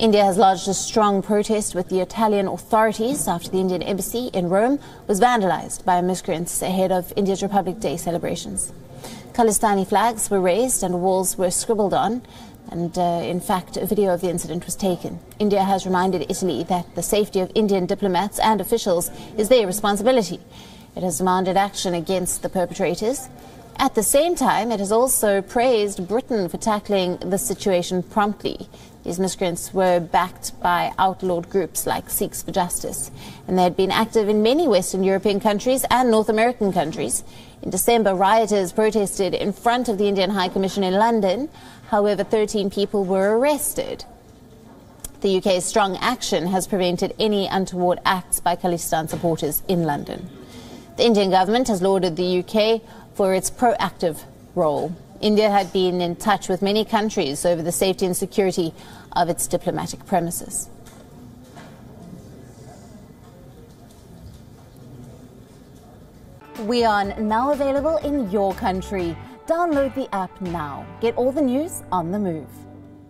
India has lodged a strong protest with the Italian authorities after the Indian embassy in Rome was vandalized by miscreants ahead of India's Republic Day celebrations. Khalistani flags were raised and walls were scribbled on, and uh, in fact, a video of the incident was taken. India has reminded Italy that the safety of Indian diplomats and officials is their responsibility. It has demanded action against the perpetrators. At the same time, it has also praised Britain for tackling the situation promptly. These miscreants were backed by outlawed groups like Sikhs for Justice, and they had been active in many Western European countries and North American countries. In December, rioters protested in front of the Indian High Commission in London. However, 13 people were arrested. The UK's strong action has prevented any untoward acts by Khalistan supporters in London. The Indian government has lauded the UK for its proactive role. India had been in touch with many countries over the safety and security of its diplomatic premises. We are now available in your country. Download the app now. Get all the news on the move.